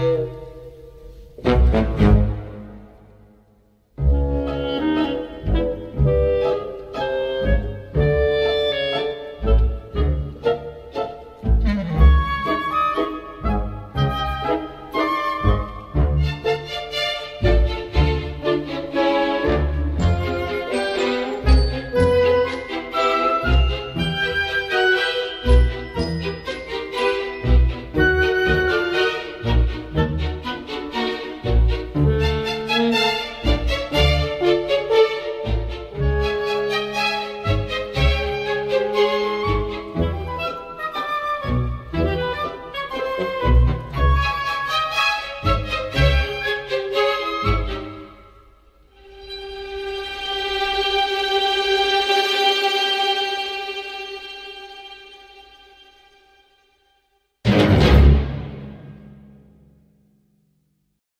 Música